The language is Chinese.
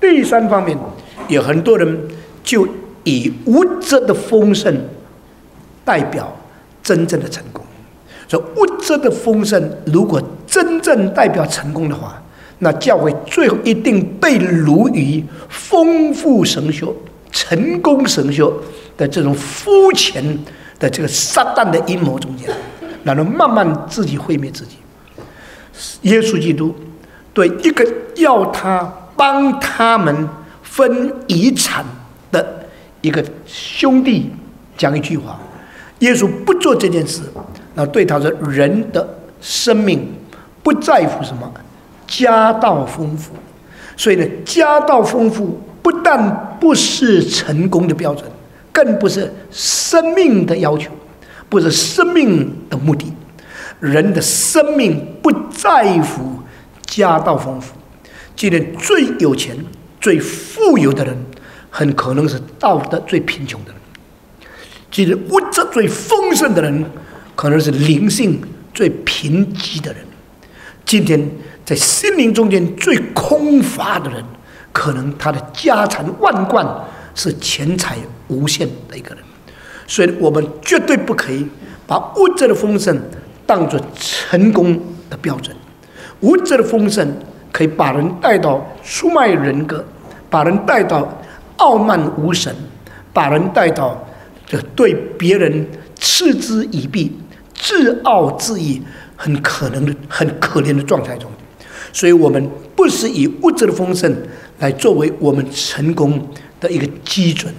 第三方面，有很多人就以物质的丰盛代表真正的成功。说物质的丰盛，如果真正代表成功的话，那教会最后一定被奴于丰富神学、成功神学的这种肤浅的这个撒旦的阴谋中间，然后慢慢自己毁灭自己。耶稣基督对一个要他帮他们分遗产的一个兄弟讲一句话：耶稣不做这件事。那对他说：“人的生命不在乎什么家道丰富，所以呢，家道丰富不但不是成功的标准，更不是生命的要求，不是生命的目的。人的生命不在乎家道丰富。今天最有钱、最富有的人，很可能是道德最贫穷的人；今天物质最丰盛的人。”可能是灵性最贫瘠的人，今天在心灵中间最空乏的人，可能他的家产万贯，是钱财无限的一个人。所以我们绝对不可以把物质的丰盛当作成功的标准。物质的丰盛可以把人带到出卖人格，把人带到傲慢无神，把人带到这对别人嗤之以鼻。自傲自义，很可能的、很可怜的状态中，所以我们不是以物质的丰盛来作为我们成功的一个基准。